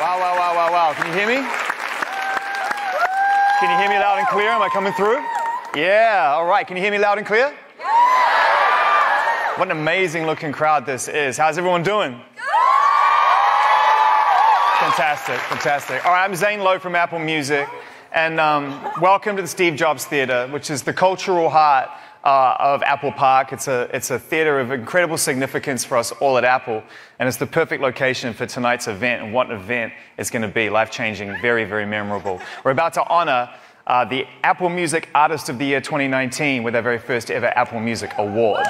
Wow, wow, wow, wow, wow. Can you hear me? Can you hear me loud and clear? Am I coming through? Yeah, all right. Can you hear me loud and clear? What an amazing looking crowd this is. How's everyone doing? Fantastic, fantastic. All right, I'm Zane Lowe from Apple Music, and um, welcome to the Steve Jobs Theatre, which is the cultural heart uh, of Apple Park. It's a, it's a theatre of incredible significance for us all at Apple, and it's the perfect location for tonight's event. And what an event it's going to be life changing, very, very memorable. We're about to honor uh, the Apple Music Artist of the Year 2019 with our very first ever Apple Music Award.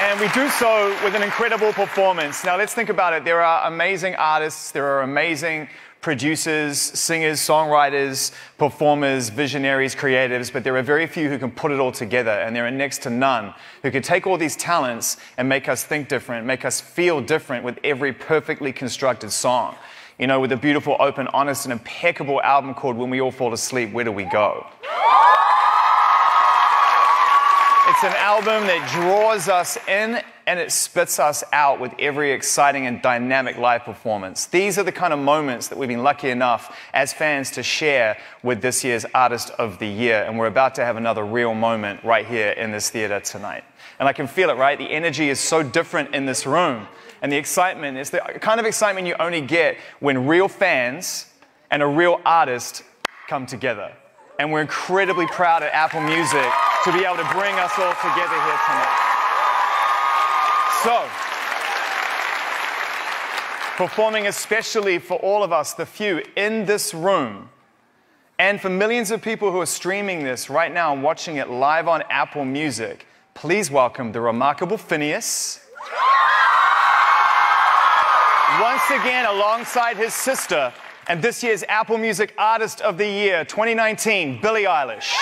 And we do so with an incredible performance. Now, let's think about it. There are amazing artists, there are amazing producers, singers, songwriters, performers, visionaries, creatives, but there are very few who can put it all together, and there are next to none who can take all these talents and make us think different, make us feel different with every perfectly constructed song. You know, with a beautiful, open, honest, and impeccable album called When We All Fall Asleep, Where Do We Go? It's an album that draws us in and it spits us out with every exciting and dynamic live performance. These are the kind of moments that we've been lucky enough as fans to share with this year's Artist of the Year. And we're about to have another real moment right here in this theater tonight. And I can feel it, right? The energy is so different in this room. And the excitement is the kind of excitement you only get when real fans and a real artist come together. And we're incredibly proud at Apple Music to be able to bring us all together here tonight. So, performing especially for all of us, the few in this room, and for millions of people who are streaming this right now and watching it live on Apple Music, please welcome the remarkable Phineas. Once again, alongside his sister, and this year's Apple Music Artist of the Year 2019, Billie Eilish.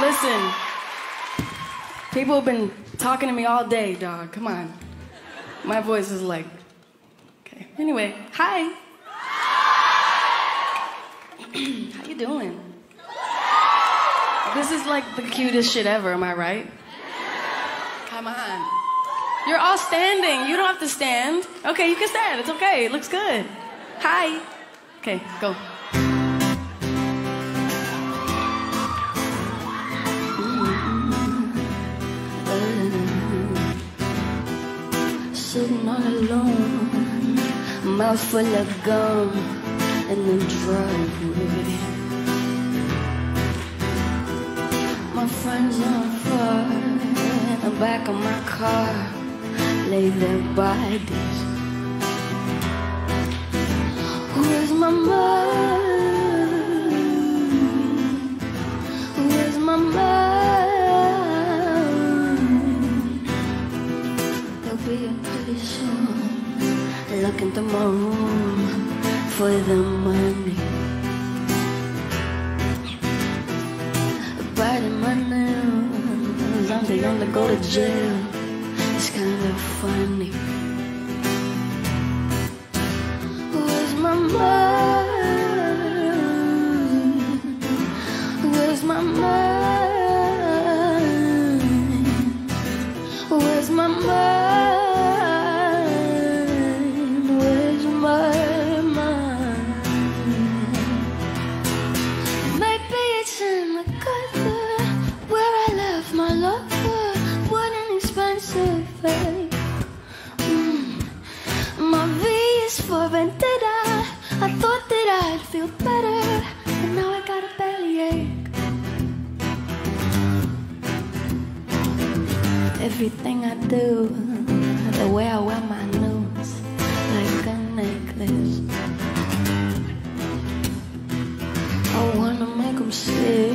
Listen, people have been talking to me all day, dog. Come on. My voice is like, okay. Anyway, hi. How you doing? This is like the cutest shit ever, am I right? Come on. You're all standing. You don't have to stand. Okay, you can stand. It's okay. It looks good. Hi. Okay, go. Alone, mouth full of gum in the driveway. My friends on fire the back of my car lay their bodies. Where's my mind? Where's my mind? There'll be looking room for the money. Biting my nails, I'm the only go to jail. It's kind of funny. Where's my mind? Everything I do, the way I wear my nose, like a necklace. I wanna make 'em see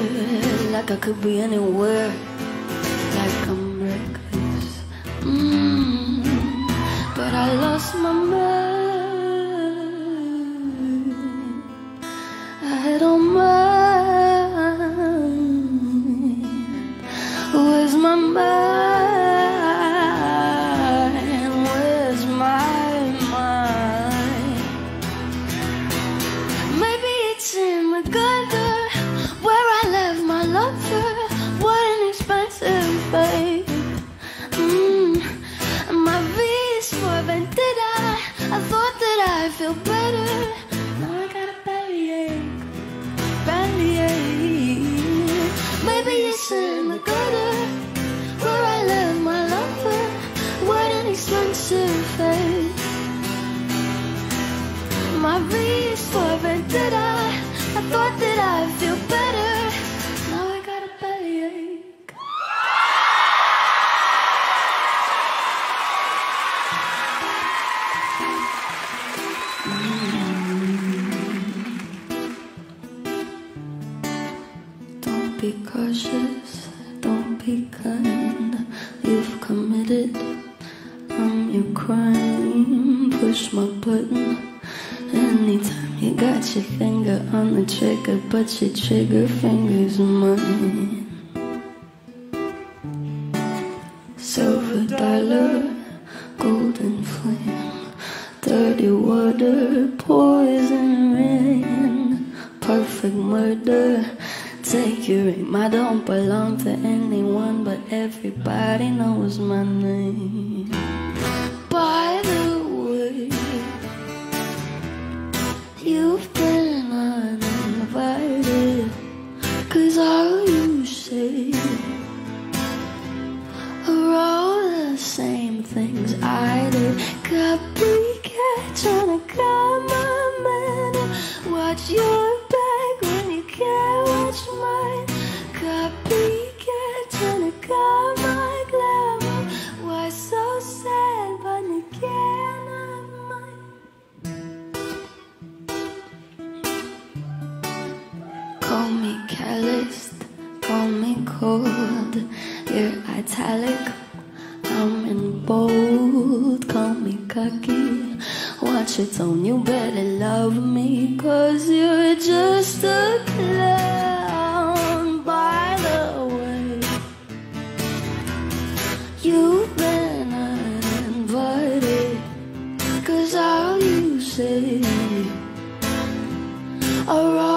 like I could be anywhere, but your trigger finger's mine. Silver dollar, golden flame, dirty water, poison rain, perfect murder. Take your aim. I don't belong to anyone, but everybody knows my name. By the way, you've been cause all you say are all the same things I did. Copycat trying to cut my man. Watch your call me cold. You're italic, I'm in bold. Call me cocky, watch it on you. Better love me, cause you're just a clown. By the way, you've been invited cause all you say are all.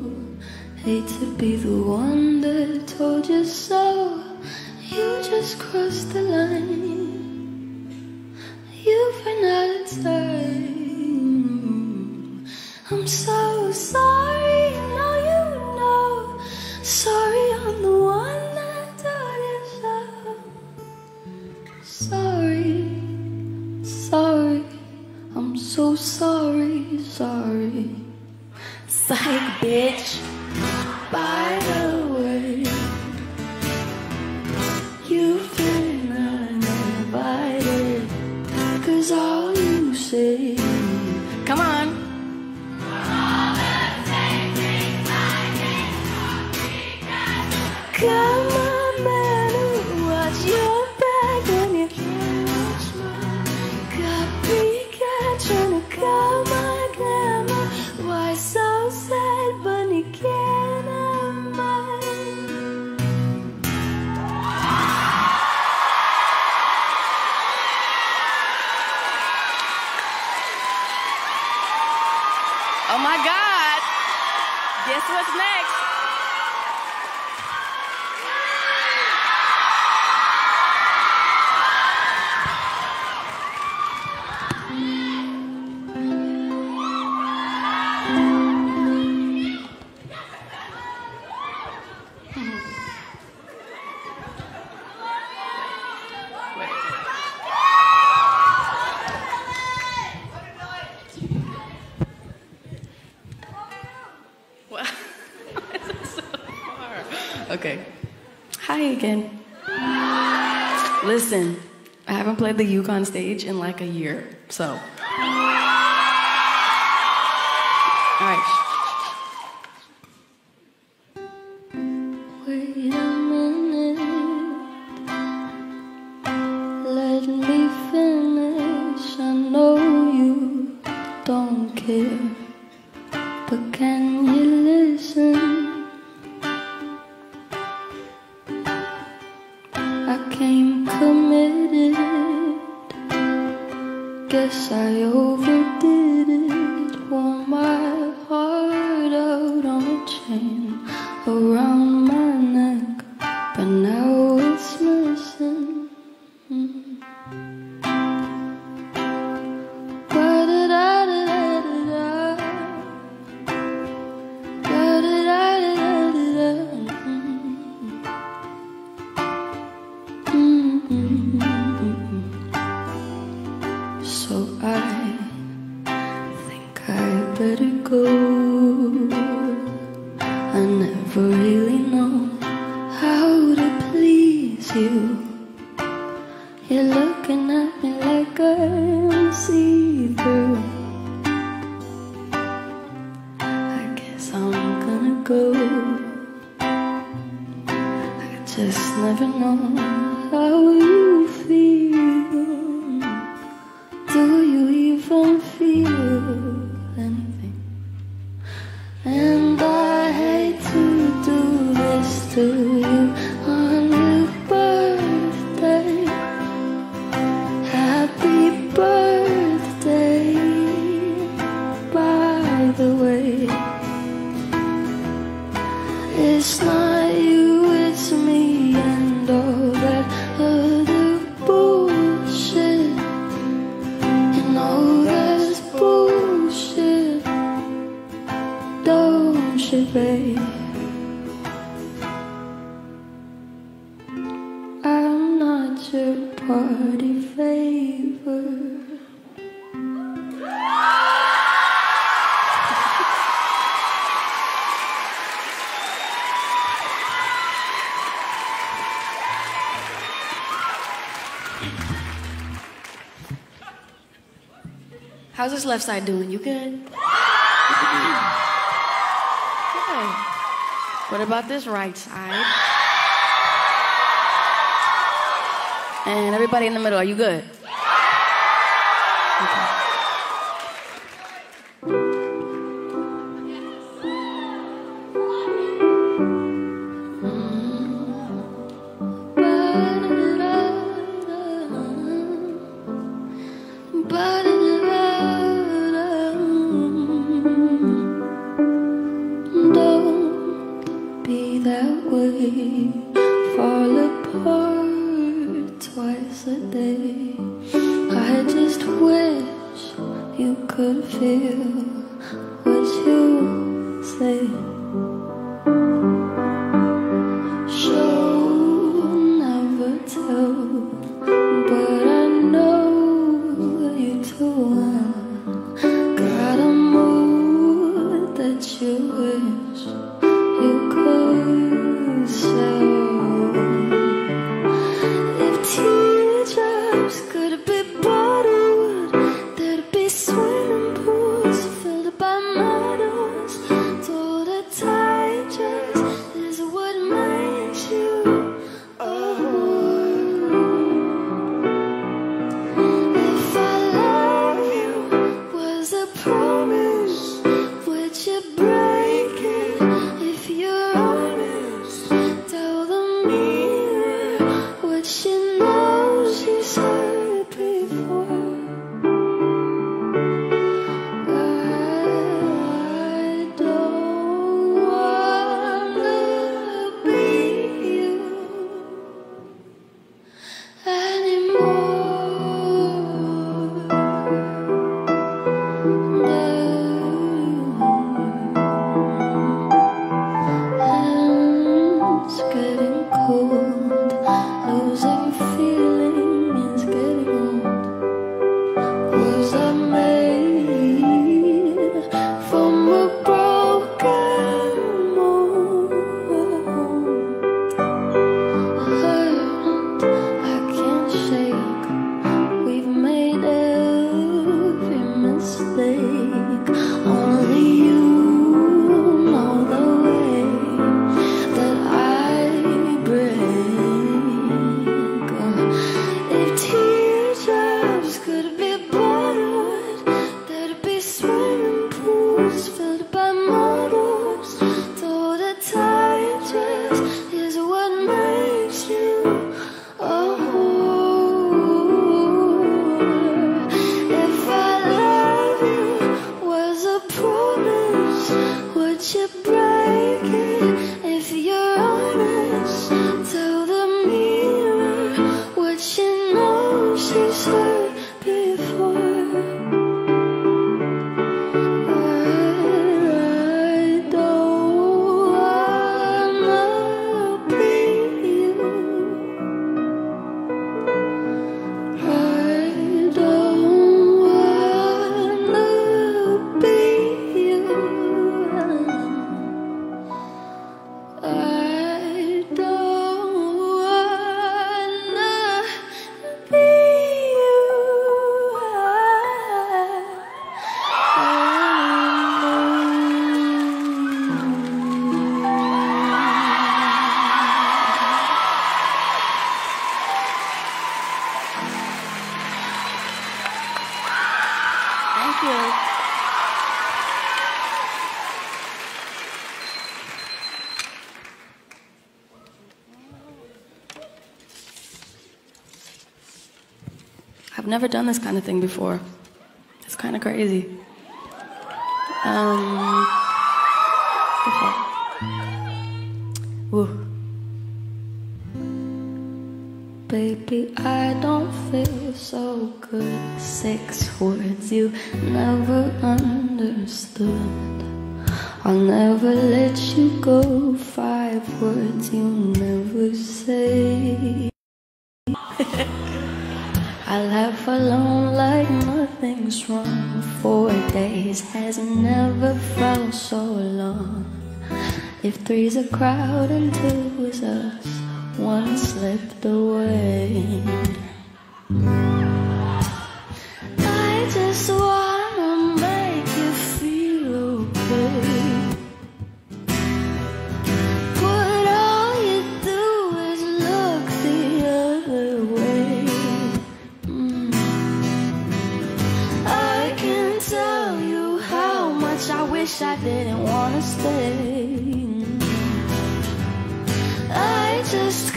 Hate to be the one that told you so. You just crossed the line. You've run out of time. I'm so sorry, now you know. Sorry, I'm the one that told you so. Sorry, sorry, I'm so sorry, sorry. Psych, bitch. Bye. on stage in like a year. So How's this left side doing? You good? What about this right side? And everybody in the middle, are you good? Okay. never done this kind of thing before. It's kind of crazy. Four days has never felt so long. If three's a crowd and two is us, one slipped away. I just wanna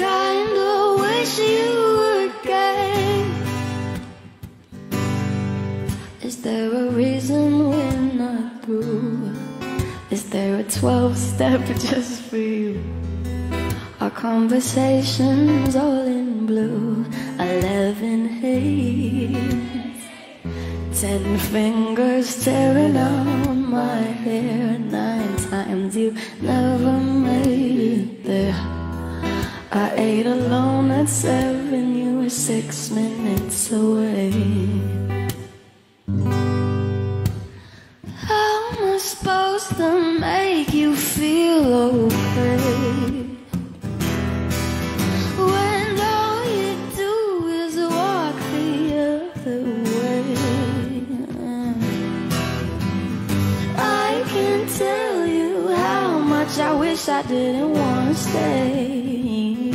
kinda wish you gay. Is there a reason we're not through? Is there a 12 step just for you? Our conversations all in blue, 11 haze. Ten fingers tearing on my hair. Nine times you never made it there. I ate alone at seven, you were six minutes away. How am I supposed to make you feel okay? Much I wish I didn't want to stay.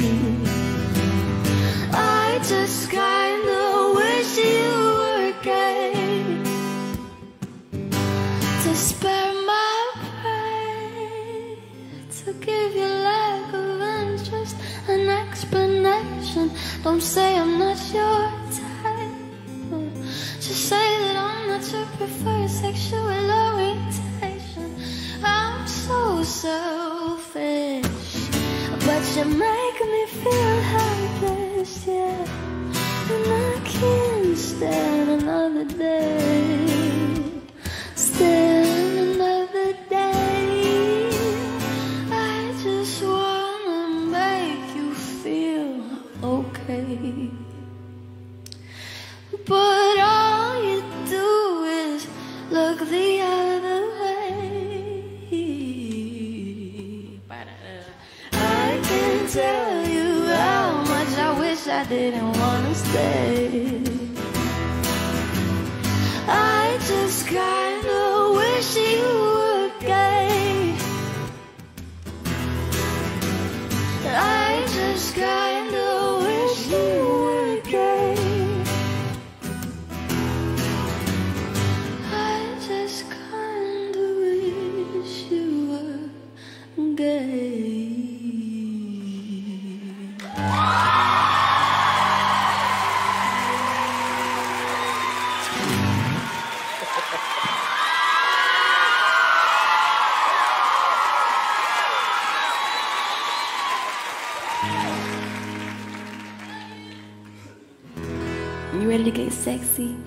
I just kinda wish you were gay to spare my pride, to give you lack of interest an explanation. Don't say I'm not your type. Just say that I'm not your preferred sexual orientation. So selfish, but you make me feel helpless, yeah. And I can't stand another day. Stand didn't wanna stay. Sexy?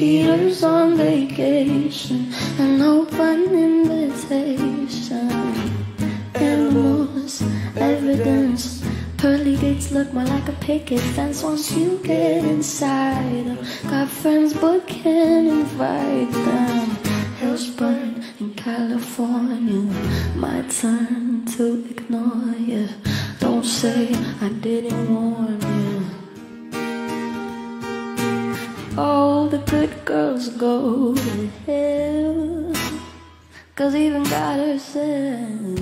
Peter's on vacation, an open invitation. Animals, evidence, pearly gates look more like a picket fence once you get inside. Them. Got friends but can't invite them. Hills burn in California, my turn to ignore you. Don't say I didn't warn you. Oh good girls go to hell. Cause even God herself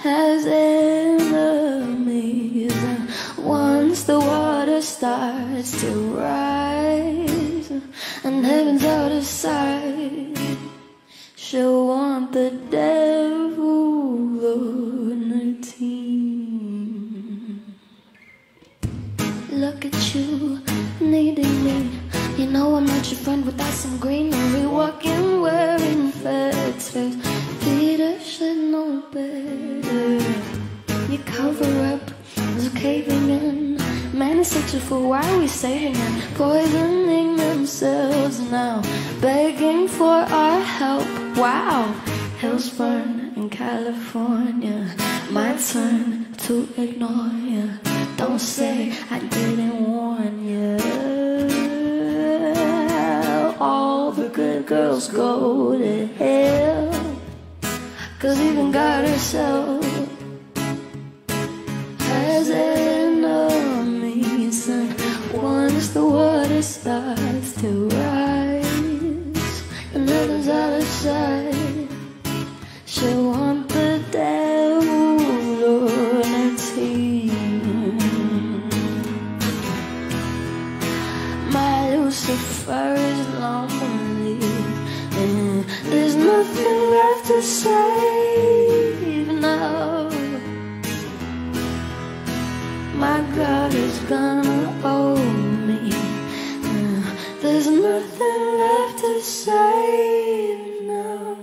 has enemies. Once the water starts to rise and heaven's out of sight, she'll want the devil on her team. Look at you, needing me. You know I'm not your friend without some greenery. Walking wearing feds, face. Peter should know better. You cover up is caving in. Man is such a fool. Why are we saving them? Poisoning themselves now, begging for our help. Wow, hills burn in California. My turn to ignore you. Don't say I didn't warn you. All the good girls go to hell. Cause even God herself has enemies. And once the water starts to rise, and heaven's out of sight, she'll want the devil save now. My God is gonna own me. Uh, There's nothing left to save now.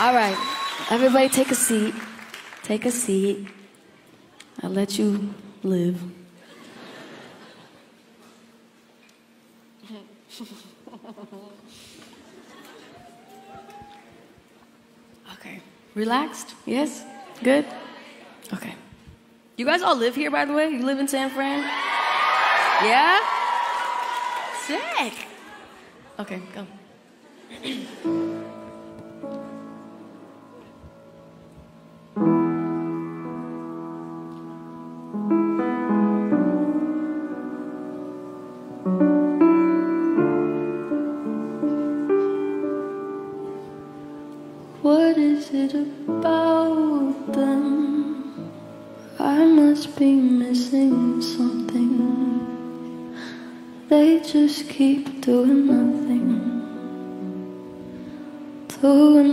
All right, everybody take a seat. Take a seat. I'll let you live. Okay. Relaxed? Yes? Good? Okay. You guys all live here, by the way? You live in San Fran? Yeah? Sick. Okay, go.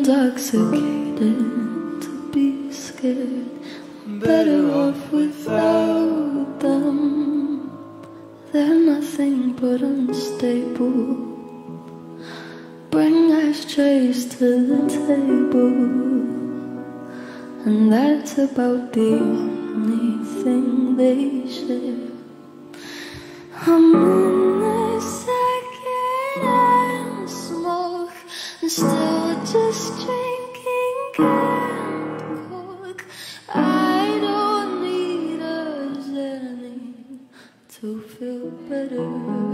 intoxicated to be scared. I'm better off without them. They're nothing but unstable. Bring ashtrays to the table, and that's about the only thing they share. I'm better.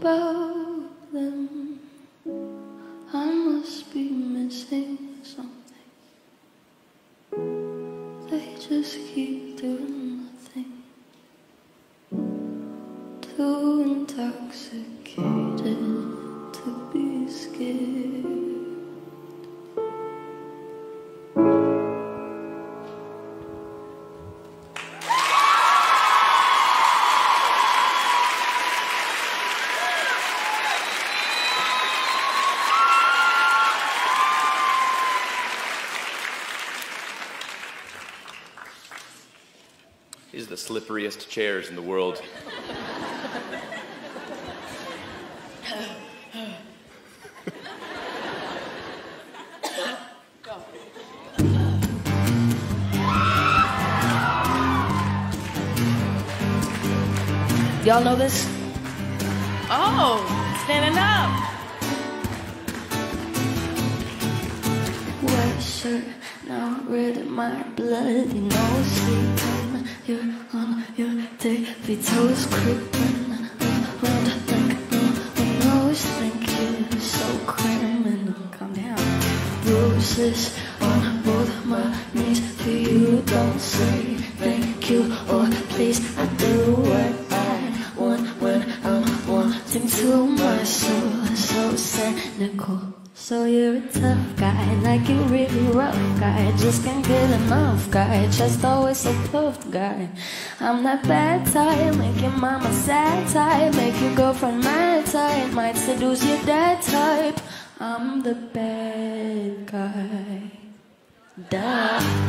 About them? I must be missing something. They just keep doing nothing. Too intoxicated to be scared. Slipperiest chairs in the world. Y'all know this? Oh, standing up. White shirt, now red in my blood. You know, tippy toes, creeping type, make your girlfriend mad type, might seduce your dad type. I'm the bad guy. Duh.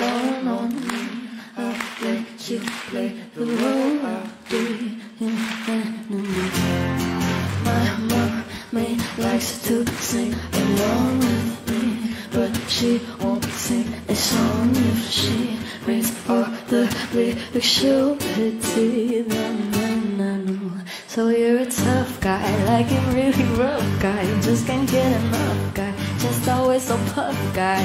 You don't me. I let you play the role of the enemy. My mommy likes to sing along with me, but she won't sing a song if she reads all the lyrics. She'll pity them. So you're a tough guy, like a really rough guy. Just can't get enough guy, just always so puff guy.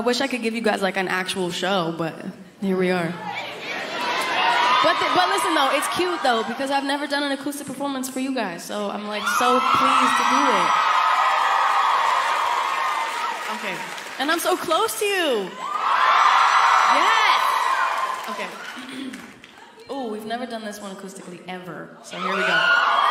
I wish I could give you guys like an actual show, but here we are. But the, but listen though, it's cute though because I've never done an acoustic performance for you guys, so I'm like so pleased to do it. Okay. And I'm so close to you. Yes. Okay. oh, we've never done this one acoustically ever. So here we go.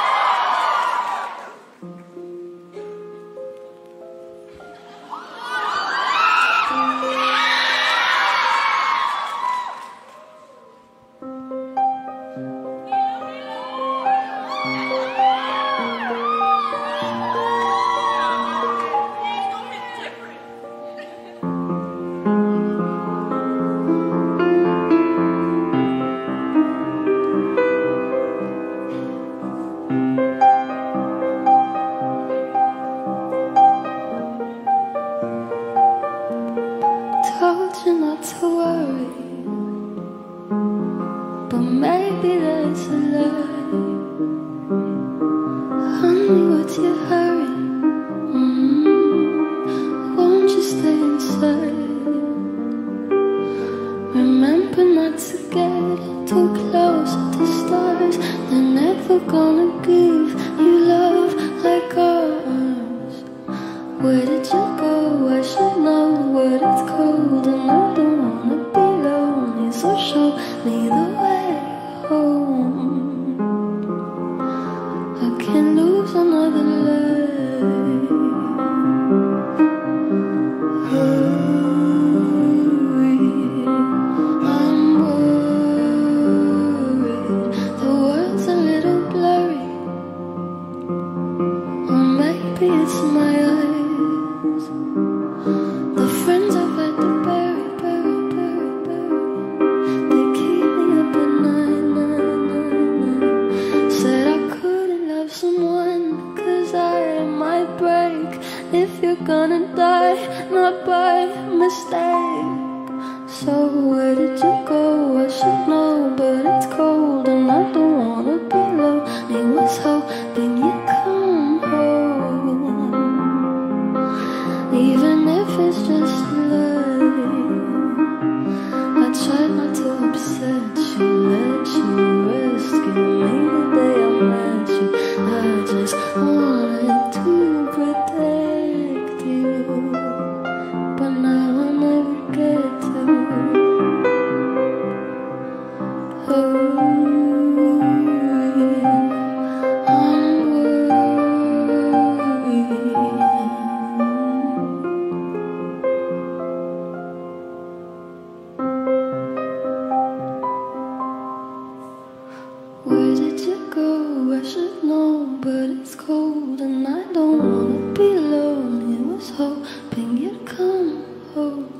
I should know, but it's cold and I don't wanna be lonely. Was hoping you'd come home.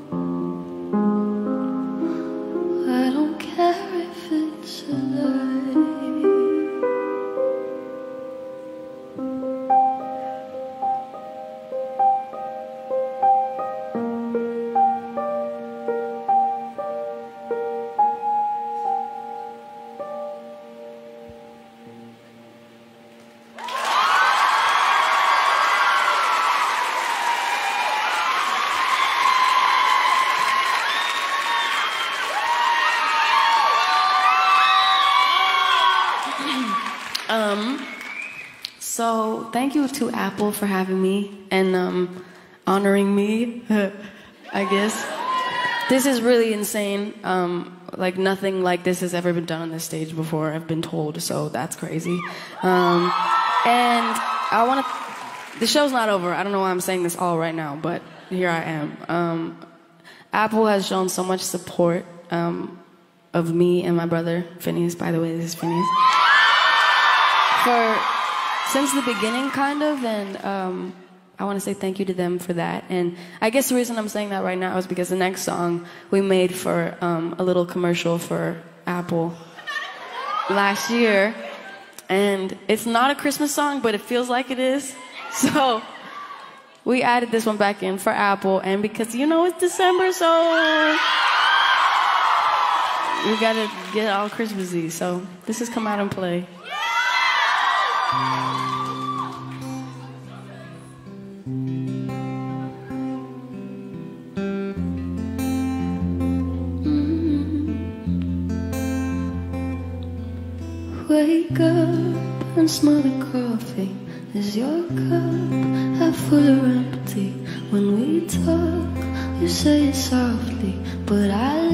Apple for having me and um, honoring me. I guess this is really insane. Um, like nothing like this has ever been done on this stage before. I've been told, so that's crazy. Um, and I want to. The show's not over. I don't know why I'm saying this all right now, but here I am. Um, Apple has shown so much support um, of me and my brother Phineas. By the way, this is Phineas for since the beginning, kind of, and um, I want to say thank you to them for that. And I guess the reason I'm saying that right now is because the next song we made for um, a little commercial for Apple last year, and it's not a Christmas song, but it feels like it is. So we added this one back in for Apple, and because you know it's December, so we gotta get all Christmassy. So this has come out and play. And smell the coffee. Is your cup half full or empty? When we talk, you say it softly, but I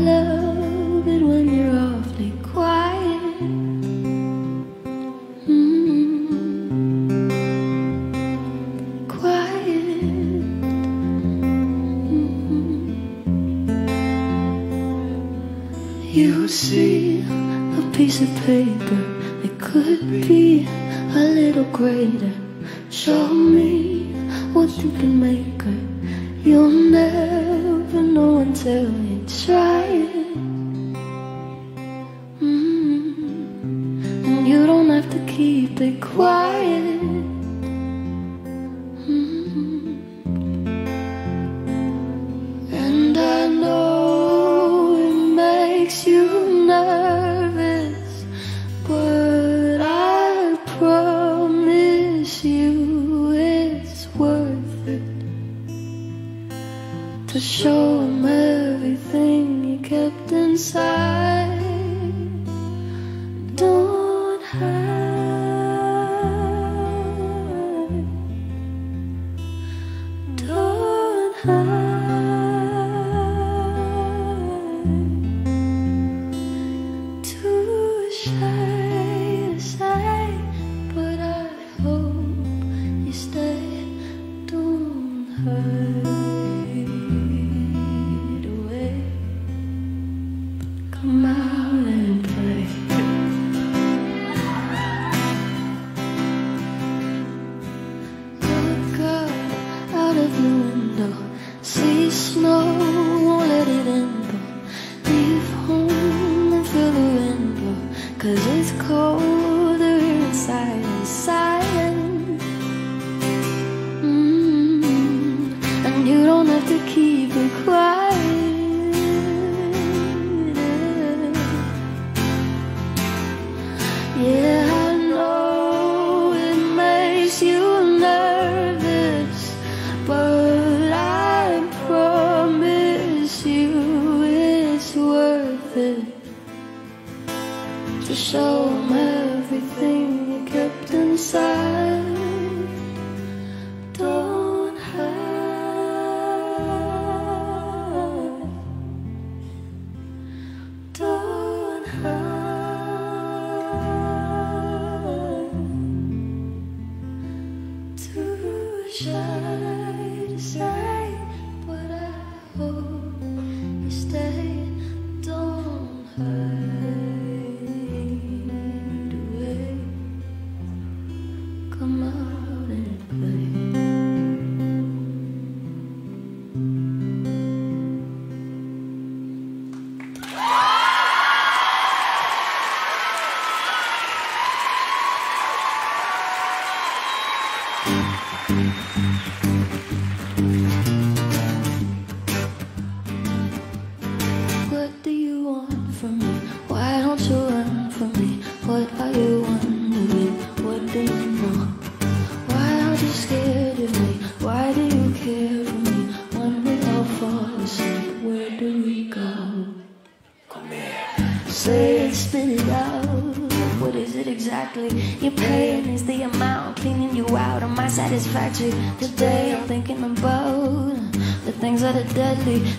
greater. quickly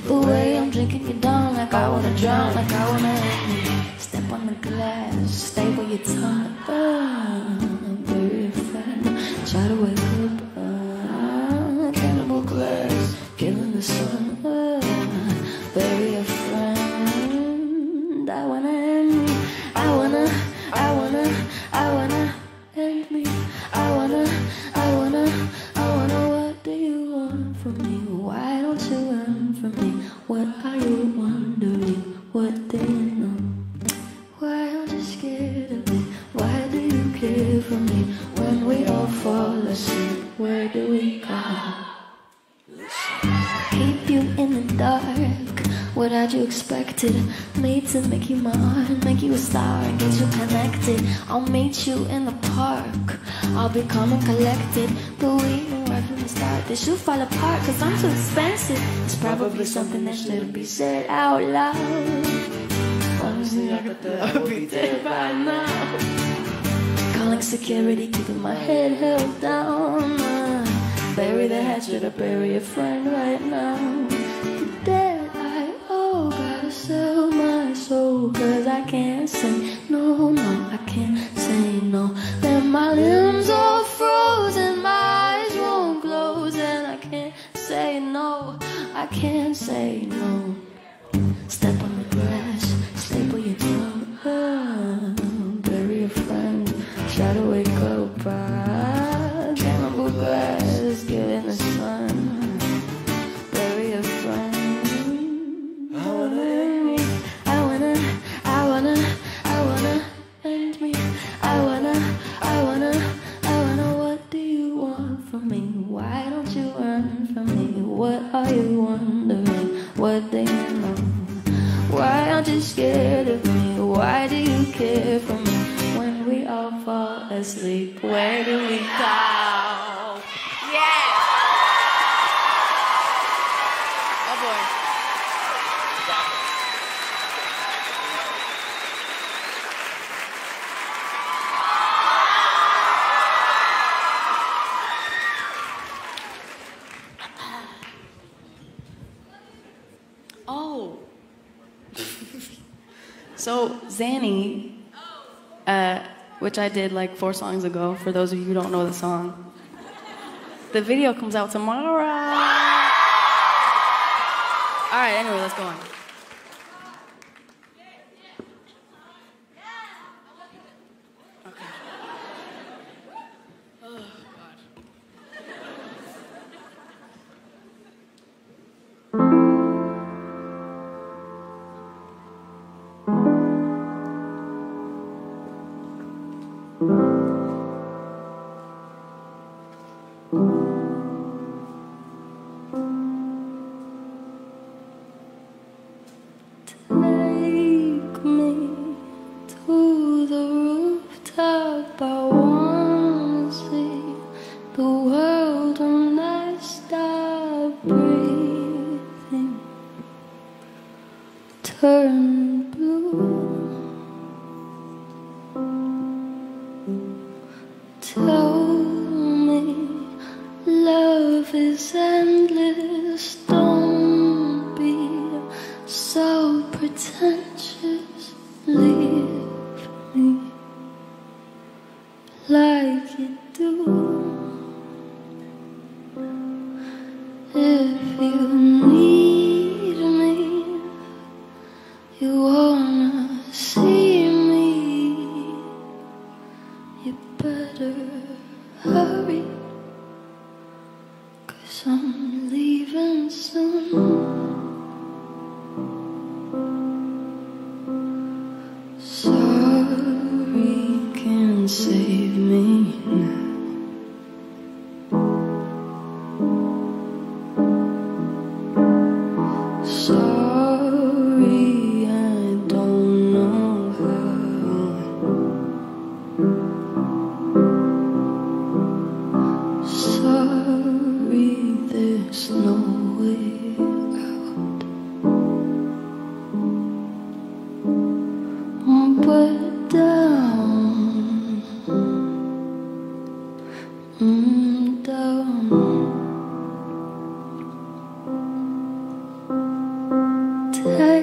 that you expected. Me to make you mine, make you a star, get you connected. I'll meet you in the park. I'll be calm and collected, but we knew right from the start that you'll fall apart. Cause I'm too expensive. It's probably something that shouldn't be said out loud. Honestly, I could I'll be dead by now. Calling security, keeping my head held down. Bury the hatchet or bury a friend right now sell my soul Cause I can't say no, no, I can't say no. Then my limbs are frozen, my eyes won't close And I can't say no, I can't say no. of me? Why do you care for me? When we all fall asleep, where do we go? So Xanny, uh, which I did like four songs ago. For those of you who don't know the song, the video comes out tomorrow. All right. Anyway, let's go on. time.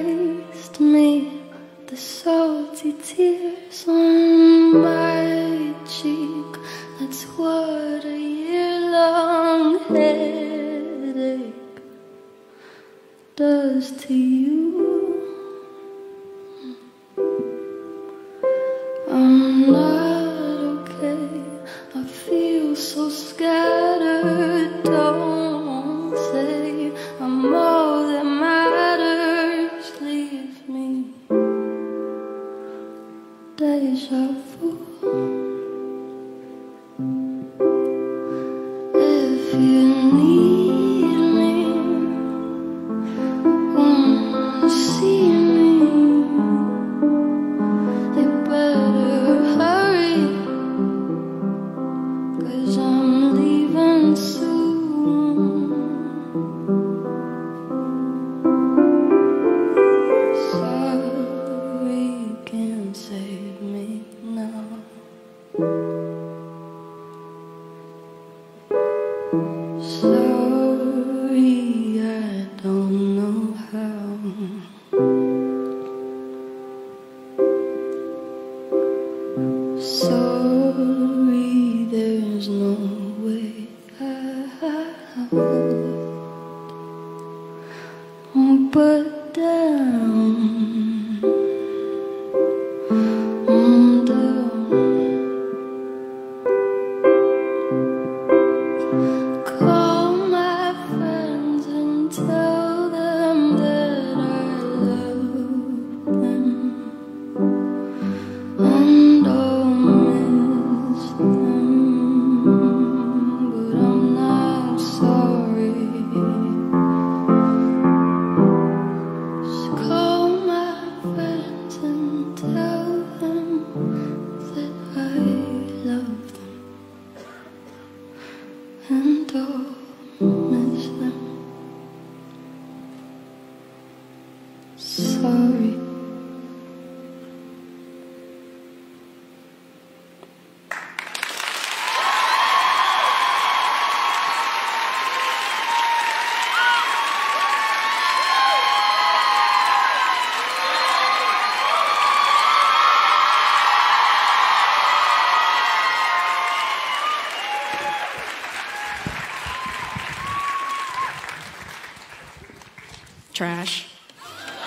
Trash.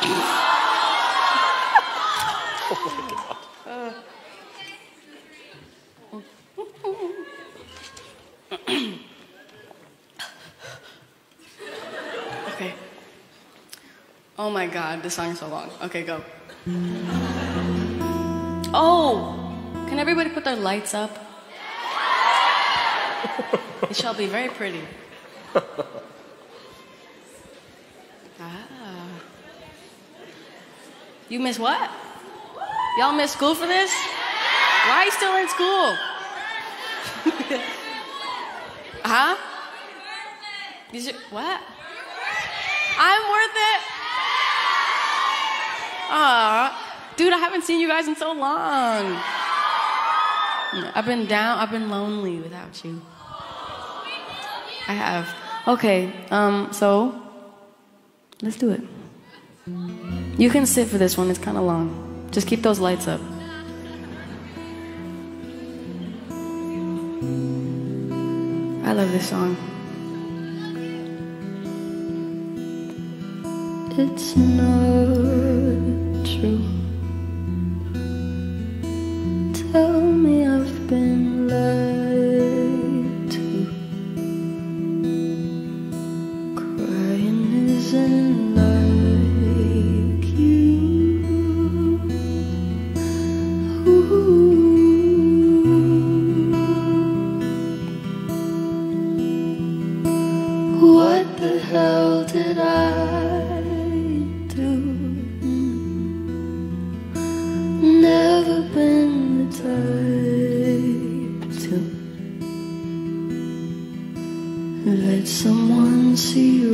oh my okay. Oh my god, this song is so long. Okay, go. Oh! Can everybody put their lights up? it shall be very pretty. You miss what? Y'all miss school for this? Why are you still in school? huh? Is it, what? I'm worth it. Ah, dude, I haven't seen you guys in so long. I've been down. I've been lonely without you. I have. Okay. Um. So, let's do it. You can sit for this one. It's kind of long. Just keep those lights up. I love this song. It's not true. Tell me I've been see right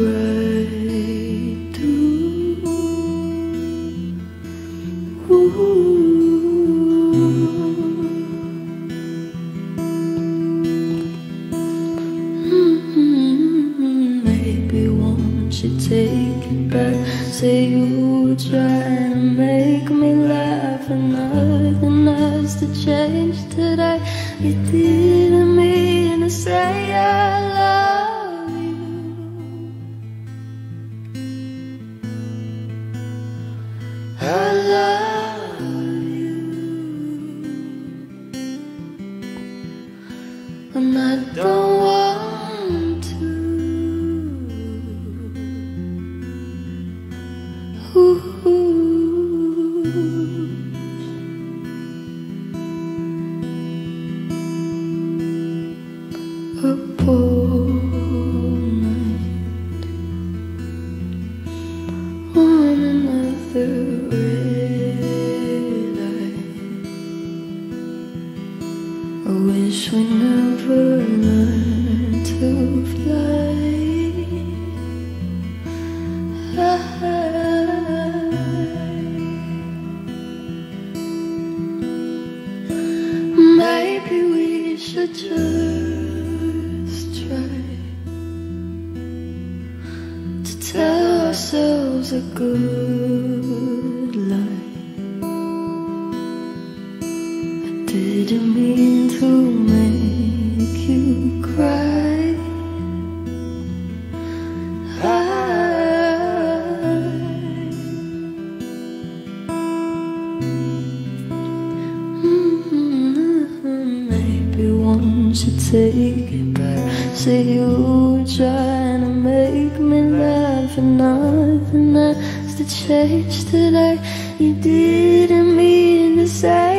won't take it back? Say you were trying to make me laugh and nothing else to change today. You didn't mean to say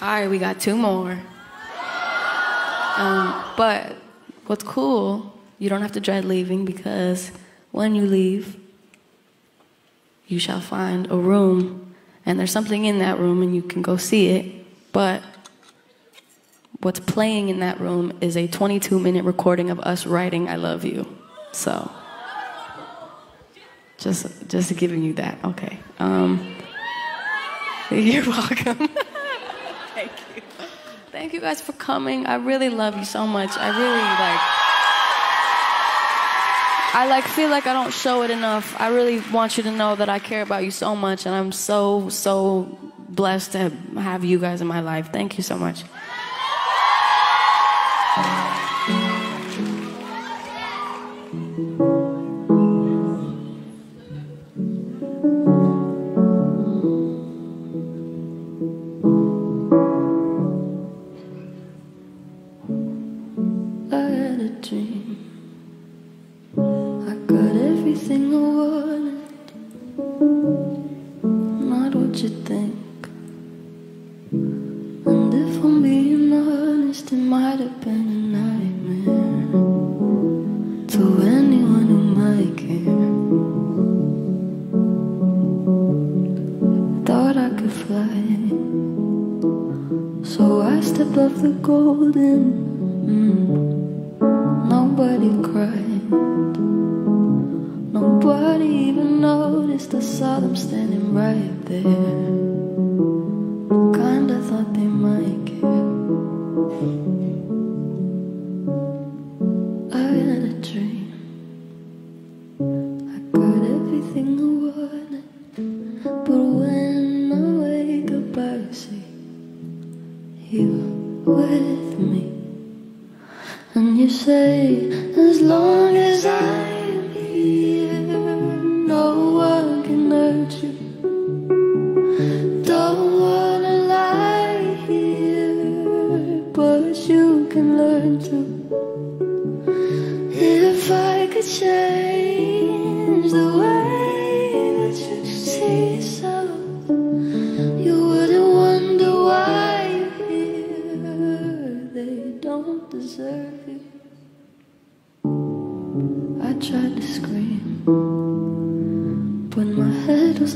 All right, we got two more. Um, but what's cool, you don't have to dread leaving because when you leave, you shall find a room, and there's something in that room, and you can go see it. But what's playing in that room is a 22 minute recording of us writing I love you. So just just giving you that. Okay. Um, you're welcome. Thank you. Thank you guys for coming. I really love you so much. I really like I like feel like I don't show it enough. I really want you to know that I care about you so much and I'm so so blessed to have you guys in my life. Thank you so much. You with me. And you say, as long as I'm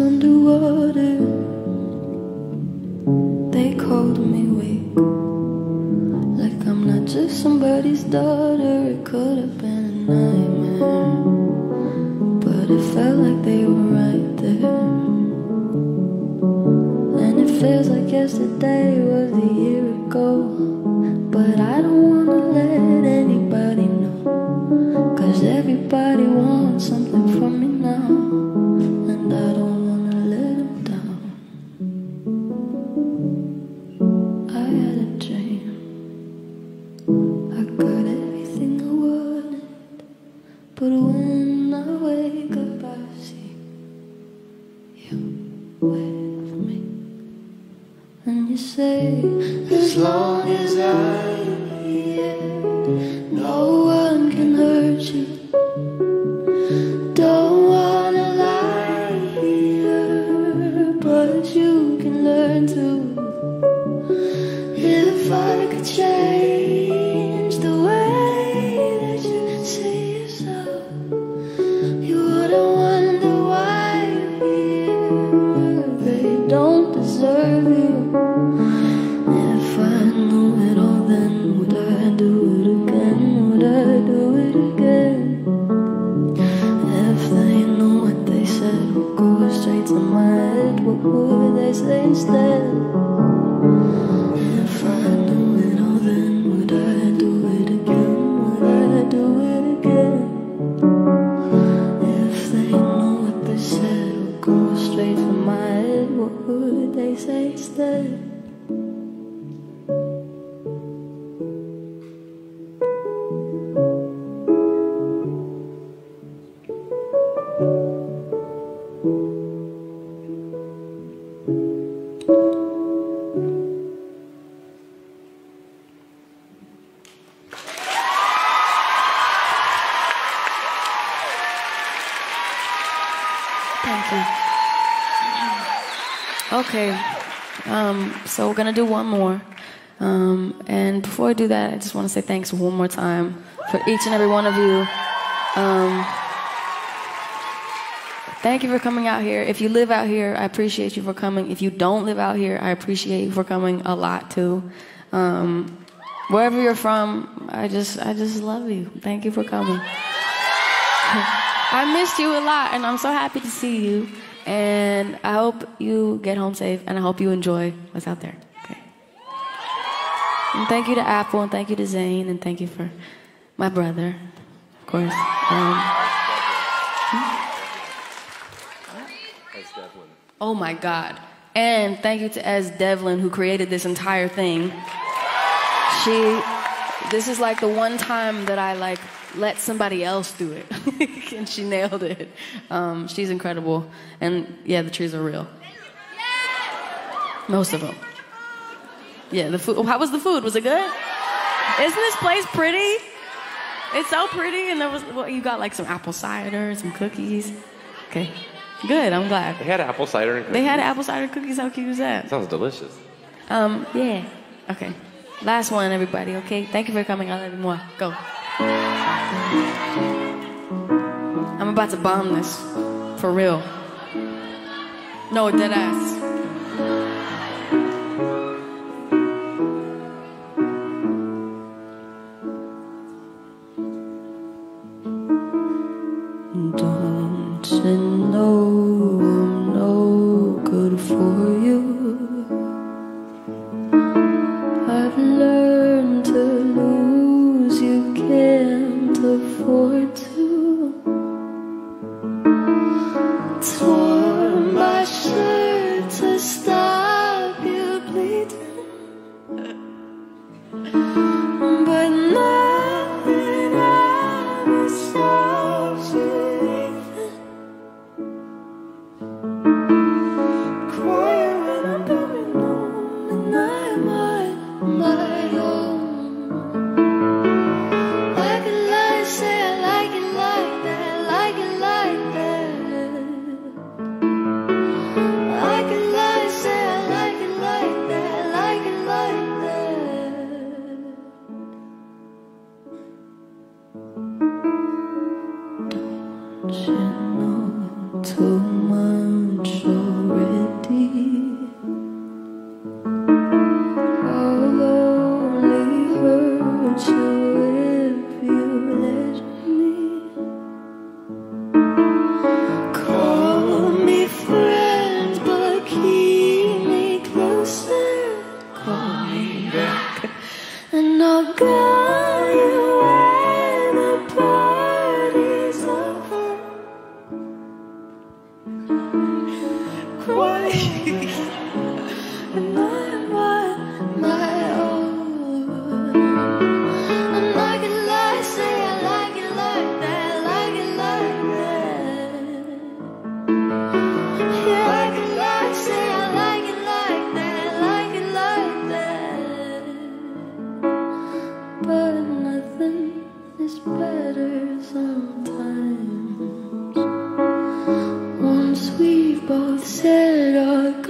underwater. They called me weak, like I'm not just somebody's daughter. It could have been a nightmare, but it felt like they were right there. And it feels like yesterday was a year ago. But I don't head, what would they say instead? So we're gonna do one more. Um, and before I do that, I just want to say thanks one more time for each and every one of you. Um, thank you for coming out here. If you live out here, I appreciate you for coming. If you don't live out here, I appreciate you for coming a lot too. Um, wherever you're from, I just, I just love you. Thank you for coming. I missed you a lot, and I'm so happy to see you. And I hope you get home safe, and I hope you enjoy what's out there. Okay. And thank you to Apple, and thank you to Zane, and thank you for my brother, of course. Um, oh my God. And thank you to Es Devlin, who created this entire thing. She, this is like the one time that I like let somebody else do it, and she nailed it. Um, she's incredible, and yeah, the trees are real. Most of them. Yeah, the food. How was the food? Was it good? Isn't this place pretty? It's so pretty, and there was well, you got like some apple cider, some cookies. Okay, good. I'm glad They had apple cider and cookies. they had apple cider cookies. How cute is that? Sounds delicious. Um, yeah. Okay. Last one, everybody. Okay. Thank you for coming. I love you more. Go. I'm about to bomb this. For real. No, dead ass. Nothing is better sometimes. Once we've both said our